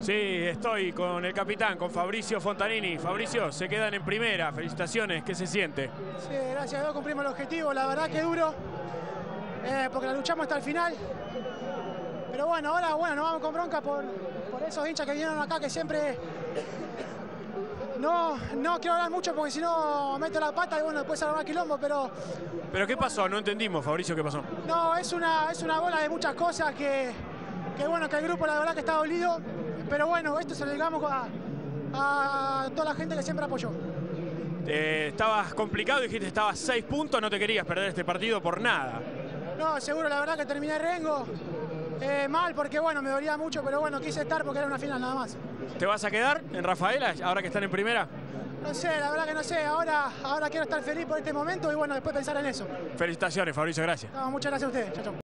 Sí, estoy con el capitán, con Fabricio Fontanini. Fabricio, se quedan en primera. Felicitaciones, ¿qué se siente? Sí, gracias a Dios cumplimos el objetivo. La verdad que duro, eh, porque la luchamos hasta el final. Pero bueno, ahora bueno, nos vamos con bronca por, por esos hinchas que vinieron acá que siempre. No, no quiero hablar mucho porque si no meto la pata y bueno, después se arma quilombo, pero ¿Pero qué pasó? No entendimos, Fabricio, ¿qué pasó? no, es una, es una bola de muchas cosas que, que bueno, que el grupo la verdad que está dolido. Pero bueno, esto se lo digamos a, a toda la gente que siempre apoyó. Eh, estabas complicado, dijiste estabas seis puntos, no te querías perder este partido por nada. No, seguro, la verdad que terminé rengo. eh, mal porque bueno, me dolía mucho, pero bueno, quise estar porque era una final nada más. ¿Te vas a quedar en Rafaela ahora que están en primera? No sé, la verdad que no sé, ahora, ahora quiero estar feliz por este momento y bueno, después pensar en eso. Felicitaciones, Fabricio, gracias. No, muchas gracias a ustedes. Chau, chau.